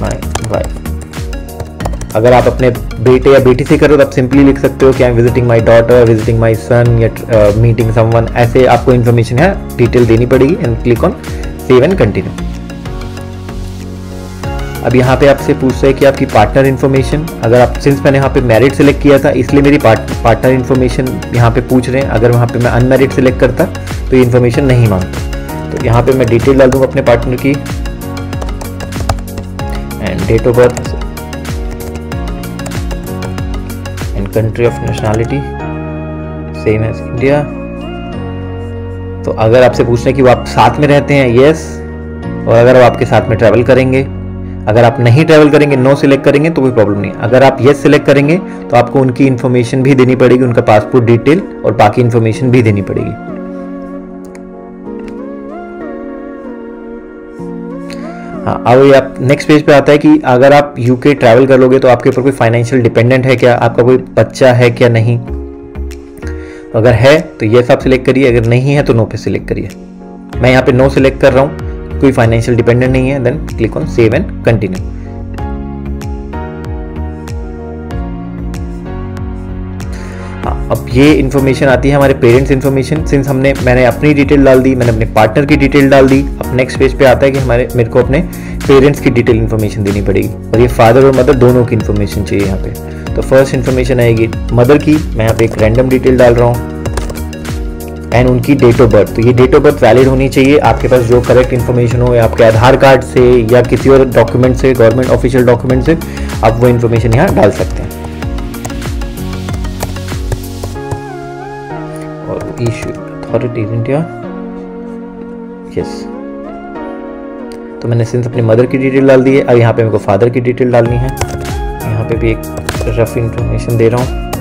माई वाइफ अगर आप अपने बेटे या बेटी से करो तो आप सिंपली लिख सकते हो कि I am visiting my daughter visiting my son या मीटिंग समवन ऐसे आपको इन्फॉर्मेशन है डिटेल देनी पड़ेगी and click on save and continue अब यहाँ पे आपसे पूछ रहे हैं कि आपकी पार्टनर इन्फॉर्मेशन अगर आप सिंस मैंने यहाँ पे मैरिड सेलेक्ट किया था, इसलिए मेरी पार्टनर इन्फॉर्मेशन यहाँ पे पूछ रहे हैं, अगर वहाँ पे मैं अनमेरिड सेलेक्ट करता तो ये इन्फॉर्मेशन नहीं माँगता। तो यहाँ पे मैं डिटेल डाल दूँगा अपने पार्टनर की। And date of birth and country of nationality same as India तो अगर आपसे पूछ रहे हैं कि वो आप साथ में रहते हैं यस और अगर वो आपके साथ में ट्रैवल करेंगे अगर आप नहीं ट्रैवल करेंगे नो सिलेक्ट करेंगे तो कोई प्रॉब्लम नहीं। अगर आप येस सिलेक्ट करेंगे तो आपको उनकी इन्फॉर्मेशन भी देनी पड़ेगी, उनका पासपोर्ट डिटेल और बाकी इन्फॉर्मेशन भी देनी पड़ेगी। हाँ अब आप नेक्स्ट पेज पे आता है कि अगर आप यूके ट्रैवल कर लोगे तो आपके ऊपर कोई फाइनेंशियल डिपेंडेंट है क्या? आपका कोई बच्चा है क्या नहीं? अगर है तो ये आप सिलेक्ट करिए। अगर नहीं है तो नो पे सिलेक्ट करिए। मैं यहाँ पे नो सिलेक्ट कर रहा हूँ। कोई फाइनेंशियल डिपेंडेंट नहीं है then click on save and continue अब ये इन्फॉर्मेशन आती है हमारे पेरेंट्स इन्फॉर्मेशन सिंस हमने, मैंने अपनी डिटेल डाल दी, मैंने अपने पार्टनर की डिटेल डाल दी, अब नेक्स्ट पेज पे आता है कि हमारे, मेरे को अपने पेरेंट्स की डिटेल इन्फॉर्मेशन देनी पड़ेगी. और ये फादर और मदर दोनों की इन्फॉर्मेशन चाहिए यहाँ पे. तो फ़र्स्ट इन्फॉर्मेशन आएगी मदर की. मैं यहाँ पे एक रैंडम डिटेल डाल रहा हूँ. एंड उनकी डेट ऑफ़ बर्थ तो ये डेट ऑफ़ बर्थ वैलिड होनी चाहिए। आपके पास जो करेक्ट इन्फॉर्मेशन हो, या आपके आधार कार्ड से, या किसी और डॉक्यूमेंट से गवर्नमेंट ऑफिशियल डॉक्यूमेंट से, आप वो इन्फॉर्मेशन यहाँ डाल सकते हैं। और इंडिया तो मैंने सिंस अपनी मदर की डिटेल डाल दी है। अब यहाँ पे मेरे को फादर की डिटेल डालनी है। यहाँ पे भी एक रफ इंफॉर्मेशन दे रहा हूँ।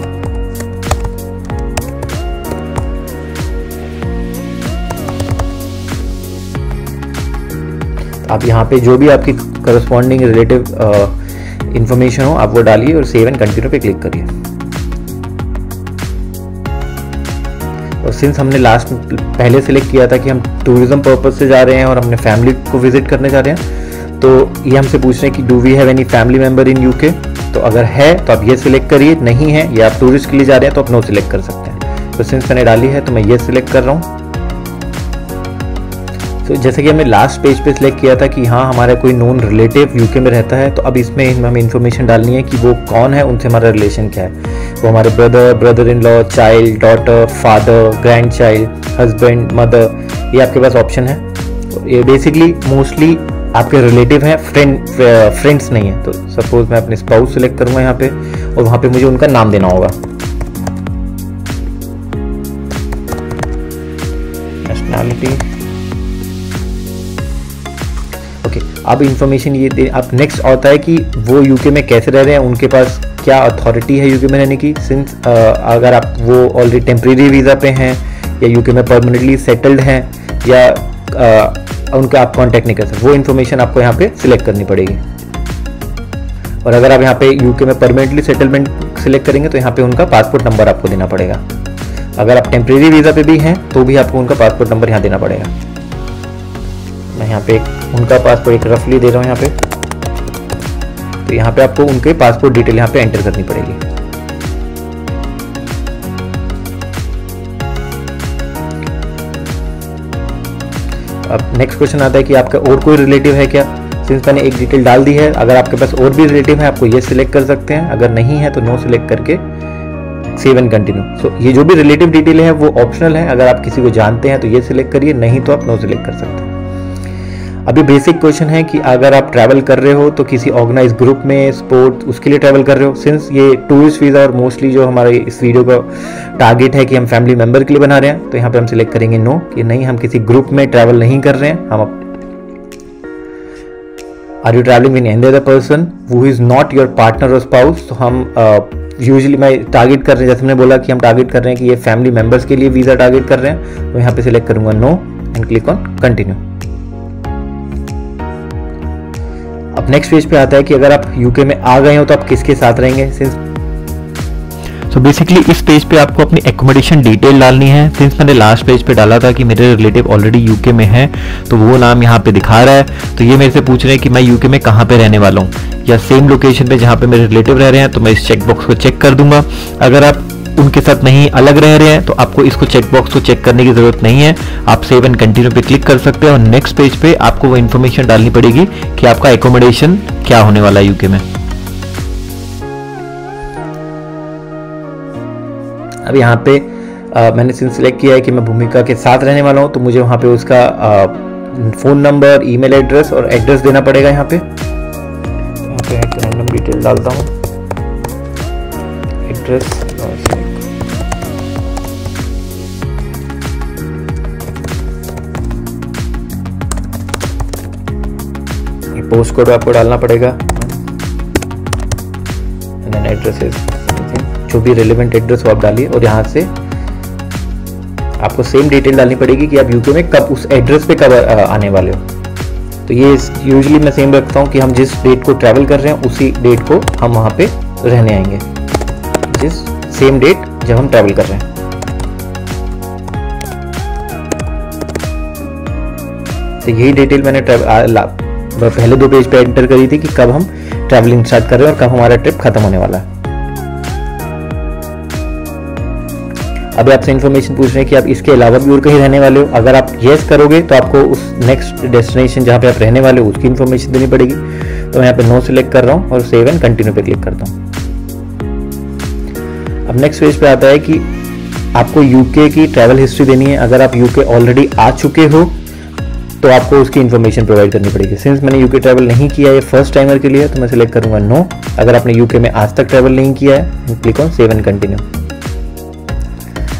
आप यहाँ पे जो भी आपकी करस्पॉन्डिंग रिलेटिव इंफॉर्मेशन हो, आप वो डालिए और सेव एंड कंटिन्यू पे क्लिक करिए। और सिंस हमने लास्ट पहले सेलेक्ट किया था कि हम टूरिज़्म पर्पज से जा रहे हैं और हमने फैमिली को विज़िट करने जा रहे हैं तो ये हमसे पूछ रहे हैं कि do we have any family member in UK तो अगर है तो आप ये सिलेक्ट करिए। नहीं है, या आप टूरिस्ट के लिए जा रहे हैं तो आप नो सिलेक्ट कर सकते हैं। तो सिंस मैंने डाली है तो मैं ये सिलेक्ट कर रहा हूँ। तो जैसे कि हमने लास्ट पेज पे सिलेक्ट किया था कि हाँ हमारा कोई नोन रिलेटिव यूके में रहता है तो अब इसमें हमें इन्फॉर्मेशन डालनी है कि वो कौन है, उनसे हमारा रिलेशन क्या है। वो हमारे brother brother in law child daughter father grandchild husband mother ये आपके पास ऑप्शन है। ये बेसिकली मोस्टली आपके रिलेटिव हैं फ्रेंड फ्रेंड्स नहीं है। तो सपोज़ मैं अपने स्पाउस सेलेक्ट करूँगा यहाँ पे, और वहाँ पे मुझे उनका नाम देना होगा। अब इन्फॉर्मेशन ये दे अब नेक्स्ट आता है कि वो यूके में कैसे रह रहे हैं उनके पास क्या अथॉरिटी है यूके में रहने की? सिंस अगर आप वो ऑलरेडी टेम्प्रेरी वीज़ा पे हैं या यूके में परमानेंटली सेटल्ड हैं या आ, उनका आप कांटेक्ट नहीं कर सकते वो इन्फॉर्मेशन आपको यहाँ पे सिलेक्ट करनी पड़ेगी। और अगर आप यहाँ पे यूके में परमानेंटली सेटलमेंट सिलेक्ट करेंगे तो यहाँ पे उनका पासपोर्ट नंबर आपको देना पड़ेगा। अगर आप टेम्प्रेरी वीज़ा पे भी हैं तो भी आपको उनका पासपोर्ट नंबर यहाँ देना पड़ेगा। मैं यहाँ पे उनका पासपोर्ट एक रफली दे रहा हूँ यहाँ पे। तो यहाँ पे आपको उनके पासपोर्ट डिटेल यहाँ पे एंटर करनी पड़ेगी। अब नेक्स्ट क्वेश्चन आता है कि आपका और कोई रिलेटिव है क्या? सिंस मैंने एक डिटेल डाल दी है, अगर आपके पास और भी रिलेटिव है, आपको ये सिलेक्ट कर सकते हैं। अगर नहीं है तो नो सिलेक्ट करके सेव एंड कंटिन्यू सो ये जो भी रिलेटिव डिटेल है, वो ऑप्शनल है। अगर आप किसी को जानते हैं तो ये सिलेक्ट करिए। नहीं तो आप नो सिलेक्ट कर सकते हैं। अभी बेसिक क्वेश्चन है कि अगर आप ट्रैवल कर रहे हो तो किसी ऑर्गेनाइज ग्रुप में स्पोर्ट उसके लिए ट्रैवल कर रहे हो? सिंस ये टूरिस्ट वीज़ा और मोस्टली जो हमारे इस वीडियो का टारगेट है कि हम फैमिली मेंबर के लिए बना रहे हैं तो यहाँ पे हम सिलेक्ट करेंगे नो कि नहीं, हम किसी ग्रुप में ट्रैवल नहीं कर रहे हैं। हम are you travelling with any other person who is not your partner और स्पाउस तो हम यूजली मैं टारगेट कर रहे हैं, जैसे मैंने बोला कि हम टारगेट कर रहे हैं कि ये फैमिली मेंबर्स के लिए वीज़ा टारगेट कर रहे हैं तो यहाँ पे सिलेक्ट करूँगा no and click on continue अब नेक्स्ट पेज पे आता है कि अगर आप यूके में आ गए हो तो आप किसके साथ रहेंगे? सिंस सो बेसिकली इस पेज पे आपको अपनी एकोमोडेशन डिटेल डालनी है। सिंस मैंने लास्ट पेज पे डाला था कि मेरे रिलेटिव ऑलरेडी यूके में है तो वो नाम यहाँ पे दिखा रहा है। तो ये मेरे से पूछ रहे हैं कि मैं यूके में कहाँ पे रहने वाला हूँ? या सेम लोकेशन पे जहाँ पे मेरे रिलेटिव रह रहे हैं तो मैं इस चेक बॉक्स को चेक कर दूँगा। अगर आप उनके साथ नहीं अलग रह रहे हैं तो आपको इसको चेकबॉक्स को चेक करने की ज़रूरत नहीं है। आप सेव एंड कंटिन्यू पे क्लिक कर सकते हैं और नेक्स्ट पेज पे आपको वो इन्फॉर्मेशन डालनी पड़ेगी कि आपका एकोमोडेशन क्या होने वाला है यूके में। अब यहाँ पे आ, मैंने सिलेक्ट किया है कि मैं भूमिका के साथ रहने वाला हूँ तो मुझे वहाँ पे उसका फ़ोन नंबर ईमेल एड्रेस और एड्रेस देना पड़ेगा यहाँ पे। यहाँ पे डिटेल डालता हूँ। एड्रेस पोस्ट कोड आपको डालना पड़ेगा। एड्रेस जो भी रिलेवेंट एड्रेस वो आप डालिए और यहाँ से आपको सेम डिटेल डालनी पड़ेगी कि आप यूके में कब उस एड्रेस पे कब आने वाले हो। तो ये यूजुअली मैं सेम रखता हूँ कि हम जिस डेट को ट्रैवल कर रहे हैं, उसी डेट को हम वहाँ पे रहने आएँगे। जिस सेम डेट जब हम ट्रैवल कर रहे हैं। तो यही डिटेल मैंने पहले दो पेज पे एंटर करी थी कि कब हम ट्रैवलिंग स्टार्ट कर रहे हैं और कब हमारा ट्रिप खत्म होने वाला है। अभी आपसे इन्फॉर्मेशन पूछ रहे हैं कि आप इसके अलावा भी और कहीं रहने वाले हो। अगर आप येस करोगे तो आपको उस नेक्स्ट डेस्टिनेशन जहाँ पे आप रहने वाले हो, उसकी इन्फॉर्मेशन देनी पड़ेगी। तो मैं यहाँ पे नो सिलेक्ट कर रहा हूँ और सेव एंड कंटिन्यू पे क्लिक करता हूँ। अब नेक्स्ट पेज पे आता है कि आपको यूके की ट्रैवल हिस्ट्री देनी है। अगर आप यूके ऑलरेडी आ चुके हो तो आपको उसकी इन्फॉर्मेशन प्रोवाइड करनी पड़ेगी। सिंस मैंने यूके ट्रैवल नहीं किया है फ़र्स्ट टाइमर के लिए तो मैं सिलेक्ट करूँगा नो अगर आपने यूके में आज तक ट्रैवल नहीं किया है click on save and continue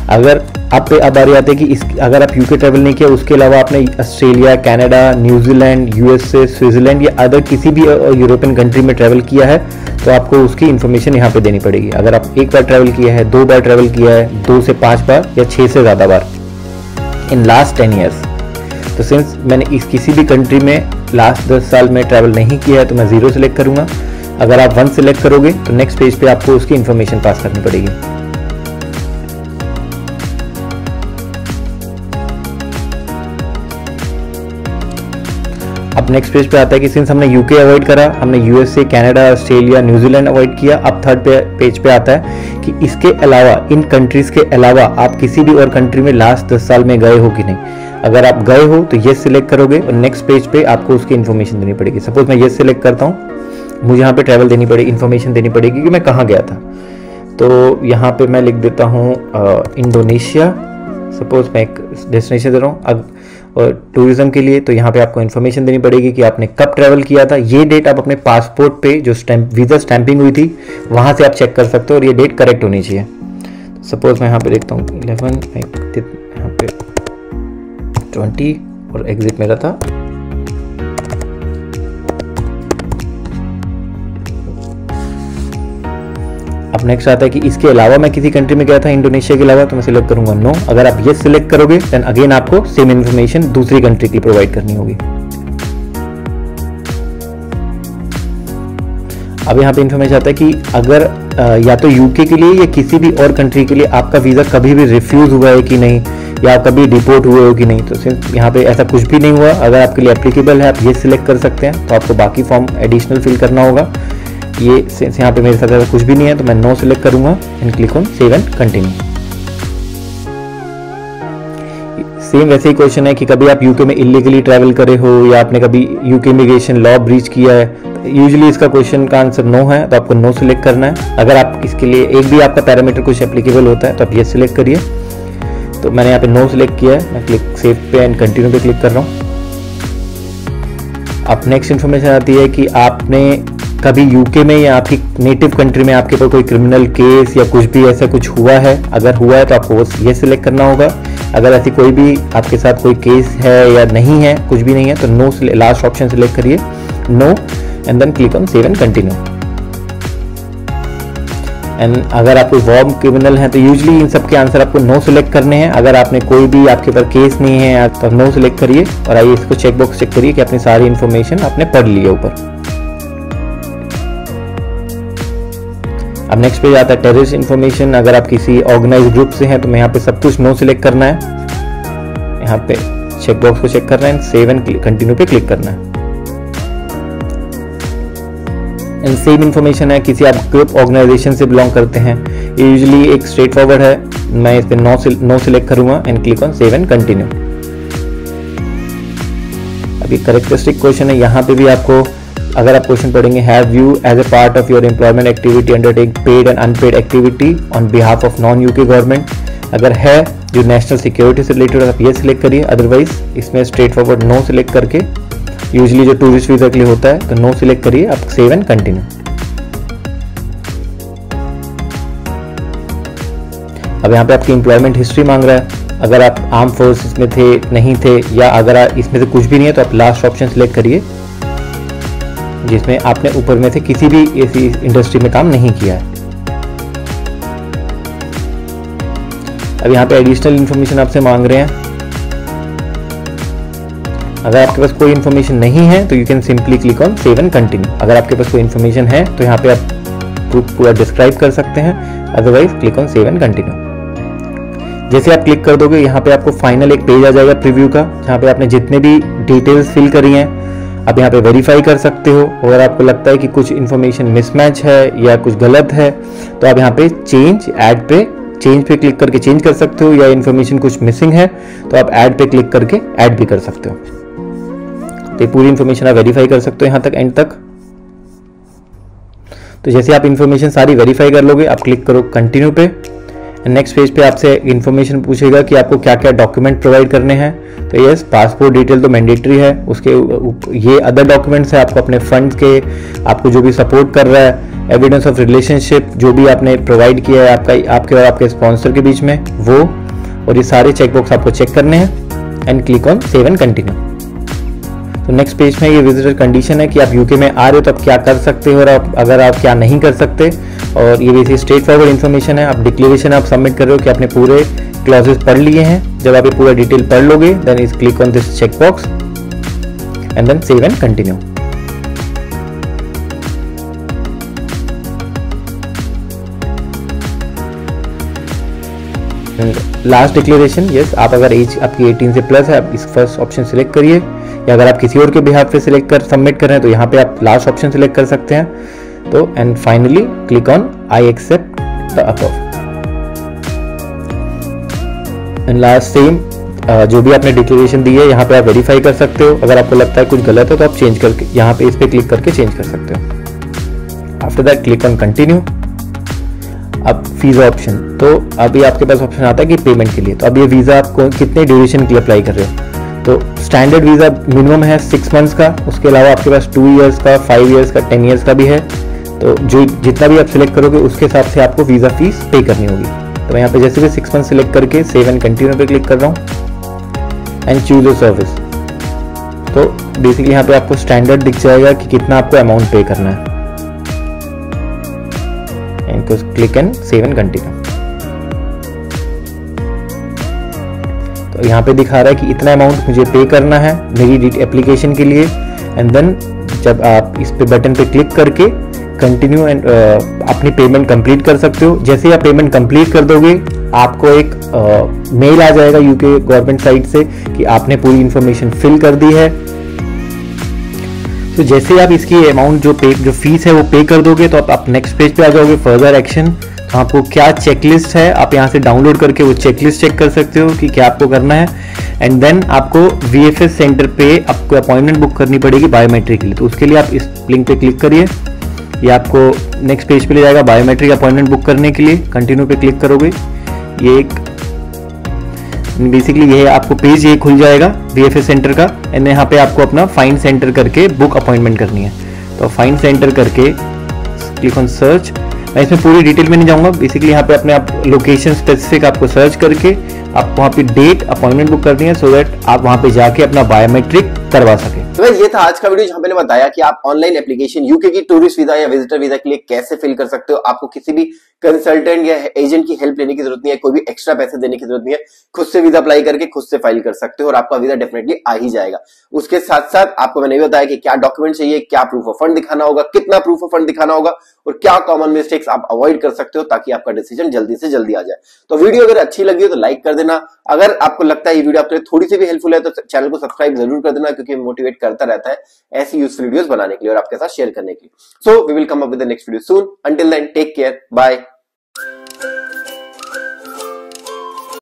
अगर आप पे अब बारी आती है कि इस, अगर आप यूके ट्रैवल नहीं किया, उसके अलावा आपने Australia Canada New Zealand USA Switzerland या अदर किसी भी यूरोपियन कंट्री में ट्रैवल किया है तो आपको उसकी इन्फॉर्मेशन यहाँ पे देनी पड़ेगी। अगर आप एक बार ट्रैवल किया है, दो बार ट्रैवल किया है, दो से पाँच बार या छः से ज़्यादा बार इन लास्ट टेन ईयर्स तो सिंस मैंने इस किसी भी कंट्री में लास्ट दस साल में ट्रैवल नहीं किया है तो मैं ज़ीरो सेलेक्ट करूँगा। अगर आप वन सेलेक्ट करोगे तो नेक्स्ट पेज पे आपको उसकी इन्फॉर्मेशन पास करनी पड़ेगी। अब नेक्स्ट पेज पे आता है कि सिंस हमने यूके अवॉइड करा, हमने USA Canada Australia New Zealand avoid किया, अब थर्ड पे पेज पे आता है कि इसके अलावा, इन कंट्रीज़ के अलावा आप किसी भी और कंट्री में लास्ट दस साल में गए हो कि नहीं? अगर आप गए हो तो ये सिलेक्ट करोगे और नेक्स्ट पेज पे आपको उसकी इन्फॉर्मेशन देनी पड़ेगी। सपोज़ मैं ये सिलेक्ट करता हूँ, मुझे यहाँ पे ट्रैवल देनी पड़ेगी इन्फॉर्मेशन देनी पड़ेगी कि मैं कहाँ गया था। तो यहाँ पे मैं लिख देता हूँ इंडोनेशिया सपोज़ मैं एक डेस्टिनेशन दे रहा हूँ और टूरिज़्म के लिए तो यहाँ पे आपको इन्फॉर्मेशन देनी पड़ेगी कि आपने कब ट्रैवल किया था। ये डेट आप अपने पासपोर्ट पे, जो स्टैम्प वीज़ा स्टैंपिंग हुई थी, वहाँ से आप चेक कर सकते हो और ये डेट करेक्ट होनी चाहिए। सपोज़ मैं यहाँ पे देखता हूँ इलेवन यहाँ पे ट्वेंटी और एग्जिट मेरा था। अब नेक्स्ट आता है कि इसके अलावा मैं किसी कंट्री में गया था इंडोनेशिया के अलावा तो मैं सिलेक्ट करूँगा नो अगर आप ये सिलेक्ट करोगे देन अगेन आपको सेम इन्फॉर्मेशन दूसरी कंट्री की प्रोवाइड करनी होगी. अब यहाँ पे इन्फॉर्मेशन आता है कि अगर या तो यूके के लिए या किसी भी और कंट्री के लिए आपका वीज़ा कभी भी रिफ्यूज़ हुआ है कि नहीं, या कभी डिपोर्ट हुए हो कि नहीं तो सिर्फ़ यहाँ पे ऐसा कुछ भी नहीं हुआ. अगर आपके लिए एप्लीकेबल है, आप ये सिलेक्ट कर सकते हैं तो आपको बाकी फॉर्म एडिशनल फिल करना होगा. ये यहाँ पे मेरे साथ ऐसा कुछ भी नहीं है तो मैं नो सिलेक्ट करूँगा and click on save and continue same वैसे ही क्वेश्चन है कि कभी आप यूके में इलीगली ट्रैवल करे हो या आपने कभी यूके इमिग्रेशन लॉ ब्रीच किया है यूजली इसका क्वेश्चन का आंसर नो है तो आपको नो सिलेक्ट करना है. अगर आप इसके लिए एक भी आपका पैरामीटर कुछ एप्लीकेबल होता है तो आप ये सिलेक्ट करिए. तो मैंने यहाँ पे नो सिलेक्ट किया है, मैं क्लिक सेव पे एंड कंटिन्यू पे क्लिक कर रहा हूँ. अब नेक्स्ट इन्फॉर्मेशन आती है कि आपने कभी यूके में या आपकी नेटिव कंट्री में आपके ऊपर कोई क्रिमिनल केस या कुछ भी ऐसा कुछ हुआ है? अगर हुआ है तो आपको ये सिलेक्ट करना होगा। अगर ऐसी कोई भी आपके साथ कोई केस है या नहीं है, कुछ भी नहीं है तो नो लास्ट ऑप्शन सिलेक्ट करिए। No and then click on save and continue and अगर आप कोई वॉर्म क्रिमिनल है तो यूजली इन सब के आंसर आपको नो सिलेक्ट करने हैं। अगर आपने कोई भी आपके ऊपर केस नहीं है तो नो सिलेक्ट करिए। और आइए इसको चेकबॉक्स चेक करिए कि अपनी सारी इन्फॉर्मेशन आपने पढ़ ली है ऊपर। अब नेक्स्ट पेज आता है टेररिस्ट इन्फॉर्मेशन अगर आप किसी ऑर्गेनाइज ग्रुप से हैं तो मैं यहाँ पे सब कुछ नो सिलेक्ट करना है। यहाँ पे चेक बॉक्स को चेक करना है सेव एंड कंटिन्यू पे क्लिक करना है। एंड सेम इन्फॉर्मेशन है, किसी आप ग्रुप ऑर्गेनाइजेशन से बिलोंग करते हैं, ये यूजली एक स्ट्रेट फॉरवर्ड है। मैं इस पर नो नो सिलेक्ट करूँगा and click on save and continue अभी करेक्टरिस्टिक क्वेश्चन है, यहाँ पे भी आपको अगर आप क्वेश्चन पढ़ेंगे have you as a part of your employment activity undertake paid and unpaid activity on behalf of non UK government अगर है, जो नेशनल सिक्योरिटी से रिलेटेड आप ये सिलेक्ट करिए। अदरवाइज़ इसमें स्ट्रेट फॉरवर्ड नो सिलेक्ट करके यूजली जो टूरिस्ट वीज़ा के लिए होता है तो नो सिलेक्ट करिए, आप सेव एंड कंटिन्यू अब यहाँ पे आपकी इंप्लॉयमेंट हिस्ट्री मांग रहा है। अगर आप आर्म फोर्स में थे, नहीं थे, या अगर इसमें से कुछ भी नहीं है तो आप लास्ट ऑप्शन सिलेक्ट करिए। जिसमें आपने ऊपर में से किसी भी ऐसी इंडस्ट्री में काम नहीं किया है। अब यहाँ पे एडिशनल इन्फॉर्मेशन आपसे मांग रहे हैं। अगर आपके पास कोई इन्फॉर्मेशन नहीं है तो you can simply click on save and continue अगर आपके पास कोई इन्फॉर्मेशन है तो यहाँ पे आप पूरा डिस्क्राइब कर सकते हैं। Otherwise click on save and continue जैसे आप क्लिक कर दोगे, यहाँ पे आपको फाइनल एक पेज आ जाएगा प्रीव्यू का, जहाँ पे आपने जितने भी डिटेल्स फिल करी हैं आप यहाँ पे वेरीफाई कर सकते हो। अगर आपको लगता है कि कुछ इन्फॉर्मेशन मिसमैच है या कुछ गलत है तो आप यहाँ पे चेंज एड पे चेंज पे क्लिक करके चेंज कर सकते हो या इन्फॉर्मेशन कुछ मिसिंग है तो आप ऐड पे क्लिक करके ऐड भी कर सकते हो। तो पूरी इन्फॉर्मेशन आप वेरीफाई कर सकते हो यहाँ तक एंड तक। तो जैसे आप इन्फॉर्मेशन सारी वेरीफाई कर लोगे, आप क्लिक करो कंटिन्यू पे। नेक्स्ट पेज पे आपसे इन्फॉर्मेशन पूछेगा कि आपको क्या क्या डॉक्यूमेंट प्रोवाइड करने हैं। तो यस पासपोर्ट डिटेल तो मैंडेटरी है। उसके ये अदर डॉक्यूमेंट्स है आपको अपने फंड के, आपको जो भी सपोर्ट कर रहा है एविडेंस ऑफ़ रिलेशनशिप जो भी आपने प्रोवाइड किया है आपका, आपके और आपके स्पॉन्सर के बीच में, वो, और ये सारे चेकबॉक्स आपको चेक करने हैं। And click on save and continue तो नेक्स्ट पेज में ये विजिटर कंडीशन है कि आप यूके में आ रहे हो तो आप क्या कर सकते हो और आप, अगर आप क्या नहीं कर सकते और ये बेसिक स्ट्रेट फॉरवर्ड इन्फॉर्मेशन है। आप डिक्लेरेशन आप सबमिट कर रहे हो कि आपने पूरे क्लॉजेस पढ़ लिए हैं। जब आप ये पूरा डिटेल पढ़ लोगे then is click on this check box and then save and continue last declaration yes आप अगर एज आपकी 18 से प्लस है, आप इस फ़र्स्ट ऑप्शन सिलेक्ट करिए। या अगर आप किसी और के बिहार पे सिलेक्ट कर सबमिट कर रहे हैं तो यहाँ पे आप लास्ट ऑप्शन सिलेक्ट कर सकते हैं। तो and finally click on I accept the above and last same जो भी आपने डिक्लेरेशन दी है, यहाँ पे आप वेरीफाई कर सकते हो। अगर आपको लगता है कुछ गलत है तो आप चेंज करके, यहाँ पे इस पे क्लिक करके चेंज कर सकते हो। After that click on continue अब वीज़ा ऑप्शन तो अभी आपके पास ऑप्शन आता है कि पेमेंट के लिए। तो अब ये वीज़ा आपको कितने ड्यूरेशन के लिए अप्लाई कर रहे हो? तो स्टैंडर्ड वीज़ा मिनिमम है सिक्स मंथ्स का। उसके अलावा आपके पास टू ईयर्स का फाइव ईयर्स का टेन ईयर्स का भी है। तो जो जितना भी आप सिलेक्ट करोगे, उसके हिसाब से आपको वीज़ा फ़ीस पे करनी होगी। तो मैं यहाँ पे जैसे भी सिक्स मंथ सिलेक्ट करके सेव एंड कंटिन्यू पे क्लिक कर रहा हूँ एंड चूज़ अ सर्विस तो बेसिकली यहाँ पे आपको स्टैंडर्ड दिख जाएगा कि कितना आपको अमाउंट पे करना है। And click and save and continue तो यहाँ पे दिखा रहा है कि इतना अमाउंट मुझे पे करना है मेरी एप्लीकेशन के लिए। एंड देन जब आप इस पे बटन पे क्लिक करके कंटिन्यू एंड अपनी पेमेंट कंप्लीट कर सकते हो। जैसे ही आप पेमेंट कंप्लीट कर दोगे आपको एक मेल uh, आ जाएगा यूके गवर्नमेंट साइट से कि आपने पूरी इंफॉर्मेशन फिल कर दी है। तो जैसे ही आप इसकी अमाउंट जो पे जो फ़ीस है वो पे कर दोगे तो आप, आप नेक्स्ट पेज पे आ जाओगे फर्दर एक्शन तो आपको क्या चेकलिस्ट है आप यहाँ से डाउनलोड करके वो चेकलिस्ट चेक कर सकते हो कि क्या आपको करना है। एंड देन आपको वीएफएस सेंटर पे आपको अपॉइंटमेंट बुक करनी पड़ेगी बायोमेट्रिक के लिए। तो उसके लिए आप इस लिंक पे क्लिक करिए। ये आपको नेक्स्ट पेज पे ले जाएगा बायोमेट्रिक अपॉइंटमेंट बुक करने के लिए। कंटिन्यू पे क्लिक करोगे। ये एक बेसिकली ये आपको पेज ये खुल जाएगा बी सेंटर का। एंड यहाँ पे आपको अपना फाइन सेंटर करके बुक अपॉइंटमेंट करनी है। तो फाइन सेंटर करके क्लिक ऑन सर्च मैं इसमें पूरी डिटेल में नहीं जाऊँगा। बेसिकली यहाँ पे अपने आप लोकेशन स्पेसिफिक आपको सर्च करके आप वहाँ पे डेट अपॉइंटमेंट बुक करनी है सो दैट आप वहाँ पे जाके अपना बायोमेट्रिक करवा सके। तो ये था आज का वीडियो जहाँ मैंने बताया कि आप ऑनलाइन एप्लीकेशन यूके की टूरिस्ट वीज़ा या विजिटर वीज़ा के लिए कैसे फिल कर सकते हो। आपको किसी भी कंसल्टेंट या एजेंट की हेल्प लेने की ज़रूरत नहीं है, कोई भी एक्स्ट्रा पैसे देने की ज़रूरत नहीं है। खुद से वीज़ा अप्लाई करके खुद से फ़ाइल कर सकते हो और आपका वीज़ा डेफिनेटली आ ही जाएगा। उसके साथ साथ आपको मैंने भी बताया कि क्या डॉक्यूमेंट चाहिए, क्या प्रूफ ऑफ़ फंड दिखाना होगा, कितना प्रूफ ऑफ़ फंड दिखाना होगा और क्या कॉमन मिस्टेक्स आप अवॉइड कर सकते हो ताकि आपका डिसीज़न जल्दी से जल्दी आ जाए। तो वीडियो अगर अच्छी लगी हो तो लाइक कर देना। अगर आपको लगता है ये वीडियो आपके लिए थोड़ी सी भी हेल्पफुल है तो चैनल को सब्सक्राइब ज़रूर कर देना क्योंकि मोटिवेट करता रहता है ऐसी यूजफुल वीडियो बनाने के लिए और आपके साथ शेयर करने के लिए। So we will come up with next video soon until then take care bye